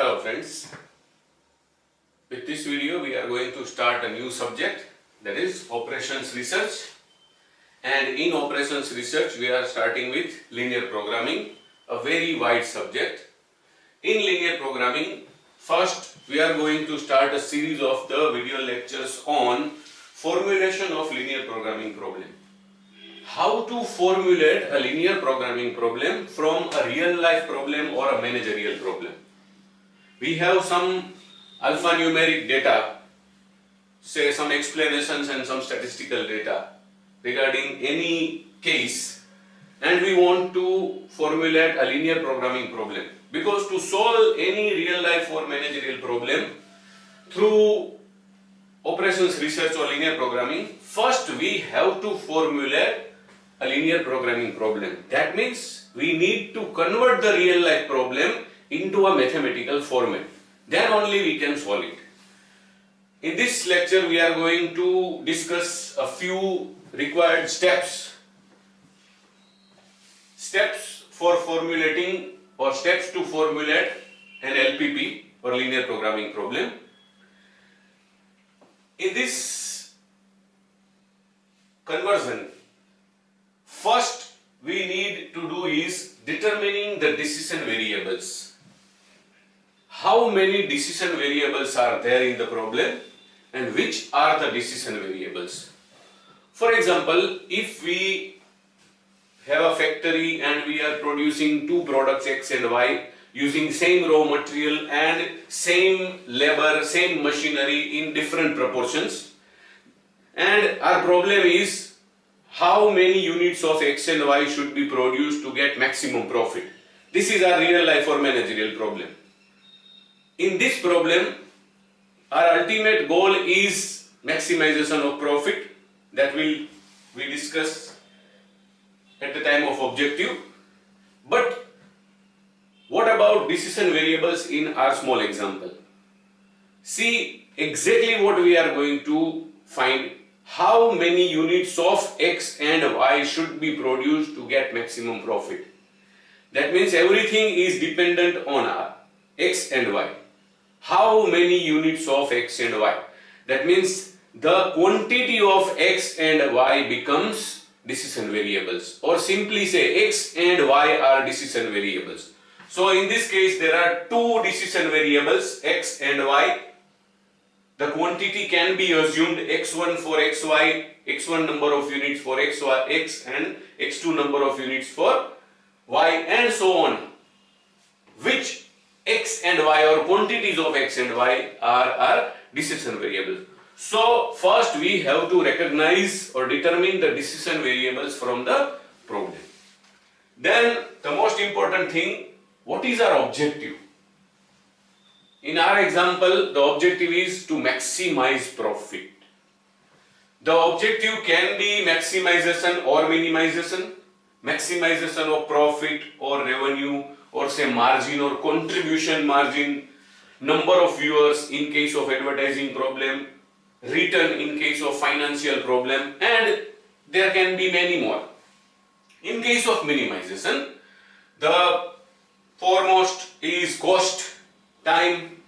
Hello friends. With this video we are going to start a new subject that is operations research and in operations research we are starting with linear programming a very wide subject. In linear programming first we are going to start a series of the video lectures on formulation of linear programming problem. How to formulate a linear programming problem from a real life problem or a managerial problem. We have some alphanumeric data, say some explanations and some statistical data regarding any case and we want to formulate a linear programming problem. Because to solve any real life or managerial problem through operations research or linear programming first we have to formulate a linear programming problem. That means we need to convert the real life problem into a mathematical format. Then only we can solve it. In this lecture we are going to discuss a few required steps. Steps for formulating or steps to formulate an LPP or linear programming problem. In this conversion first we need to do is determining the decision variables how many decision variables are there in the problem and which are the decision variables for example if we have a factory and we are producing two products X and Y using same raw material and same labor, same machinery in different proportions. And our problem is how many units of X and Y should be produced to get maximum profit. This is our real life or managerial problem. In this problem, our ultimate goal is maximization of profit that will we discuss at the time of objective. But what about decision variables in our small example? See exactly what we are going to find how many units of X and Y should be produced to get maximum profit. That means everything is dependent on our X and Y. How many units of X and Y? That means the quantity of X and Y becomes decision variables or simply say x and y are decision variables. So in this case there are two decision variables x and y. The quantity can be assumed x1 for xy, x1 number of units for xy, x and x2 number of units for y and so on. Which x and y or quantities of x and y are, our decision variables. So first we have to recognize or determine the decision variables from the problem. Then the most important thing, what is our objective? In our example, the objective is to maximize profit. The objective can be maximization or minimization, maximization of profit or revenue or say margin or contribution margin, number of viewers in case of advertising problem, return in case of financial problem and there can be many more. In case of minimization, the foremost is cost, time,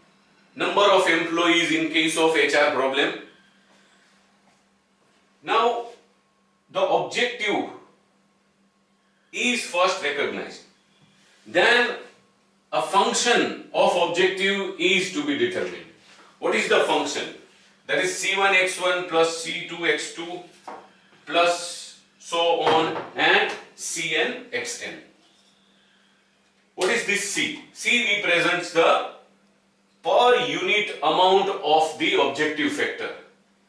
number of employees in case of HR problem. Now, the objective is first recognized. Then a function of objective is to be determined. What is the function? that is C1x1 plus C2x2 plus so on and Cnxn. What is this C? C represents the per unit amount of the objective factor.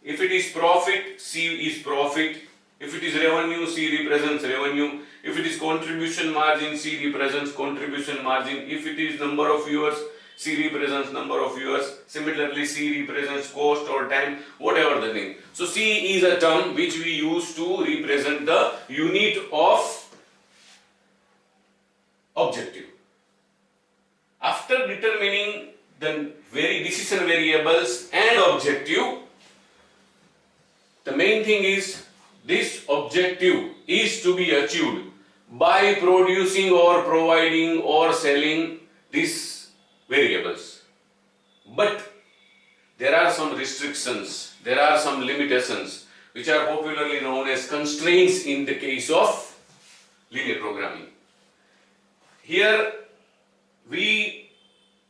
If it is profit, C is profit. If it is revenue, C represents revenue. If it is contribution margin, C represents contribution margin. If it is number of viewers, C represents number of viewers. Similarly, C represents cost or time, whatever the thing. So, C is a term which we use to represent the unit of objective. After determining the very decision variables and objective, the main thing is this objective is to be achieved by producing or providing or selling these variables. but there are some restrictions, there are some limitations which are popularly known as constraints in the case of linear programming. Here we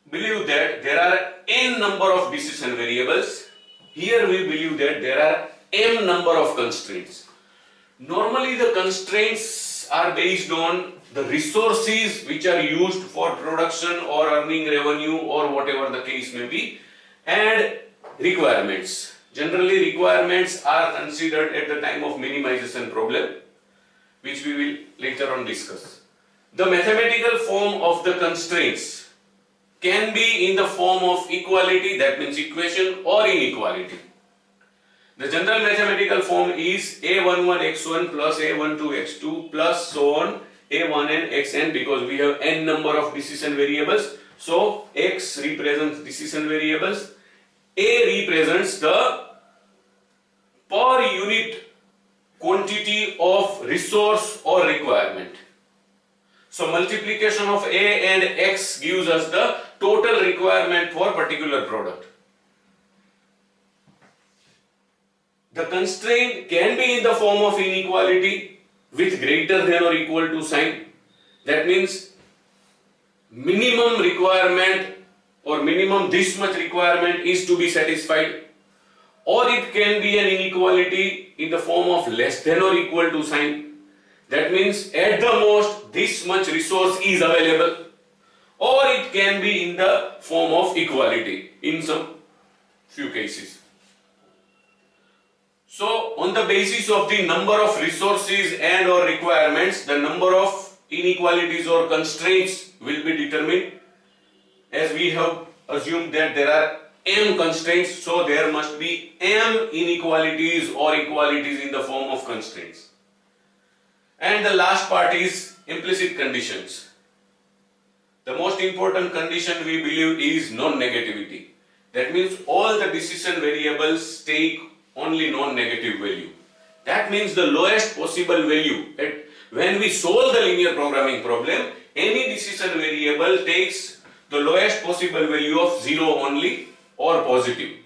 believe that there are n number of decision variables. Here we believe that there are m number of constraints. Normally the constraints are based on the resources which are used for production or earning revenue or whatever the case may be and requirements. Generally requirements are considered at the time of minimization problem which we will later on discuss. The mathematical form of the constraints can be in the form of equality that means equation or inequality. The general mathematical form is a11x1 plus a12x2 plus so on a1n xn because we have n number of decision variables. So x represents decision variables. A represents the per unit quantity of resource or requirement. So multiplication of a and x gives us the total requirement for particular product the constraint can be in the form of inequality with greater than or equal to sign. That means minimum requirement or minimum this much requirement is to be satisfied or it can be an inequality in the form of less than or equal to sign. That means at the most this much resource is available or it can be in the form of equality in some few cases. So on the basis of the number of resources and or requirements, the number of inequalities or constraints will be determined as we have assumed that there are m constraints so there must be m inequalities or equalities in the form of constraints. And the last part is implicit conditions. The most important condition we believe is non-negativity. That means all the decision variables take only non-negative value. That means the lowest possible value. At, when we solve the linear programming problem, any decision variable takes the lowest possible value of 0 only or positive.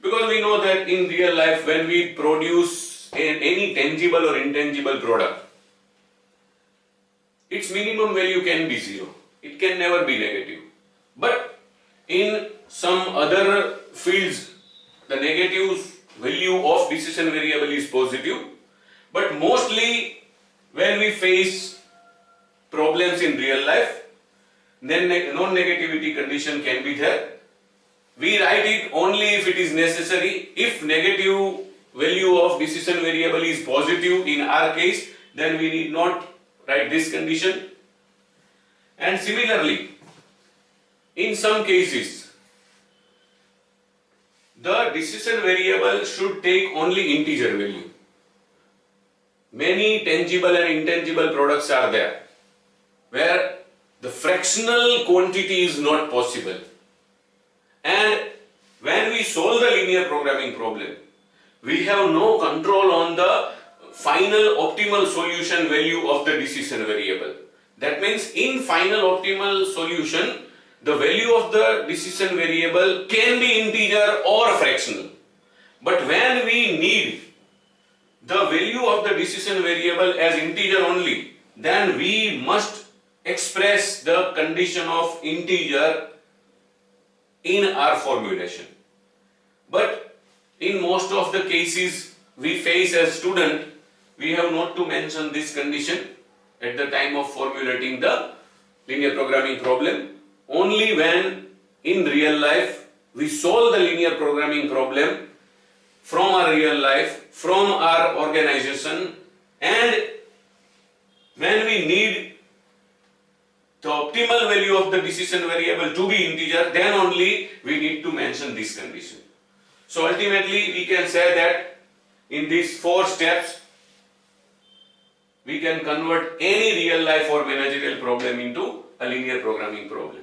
Because we know that in real life when we produce an, any tangible or intangible product, its minimum value can be 0. It can never be negative. But in some other fields, the negatives value of decision variable is positive but mostly when we face problems in real life then non-negativity condition can be there. We write it only if it is necessary. If negative value of decision variable is positive in our case then we need not write this condition. And similarly in some cases the decision variable should take only integer value. Many tangible and intangible products are there where the fractional quantity is not possible. And when we solve the linear programming problem, we have no control on the final optimal solution value of the decision variable. That means in final optimal solution, the value of the decision variable can be integer or fractional. But when we need the value of the decision variable as integer only, then we must express the condition of integer in our formulation. But in most of the cases we face as student, we have not to mention this condition at the time of formulating the linear programming problem only when in real life we solve the linear programming problem from our real life, from our organization and when we need the optimal value of the decision variable to be integer then only we need to mention this condition. So ultimately we can say that in these four steps we can convert any real life or managerial problem into a linear programming problem.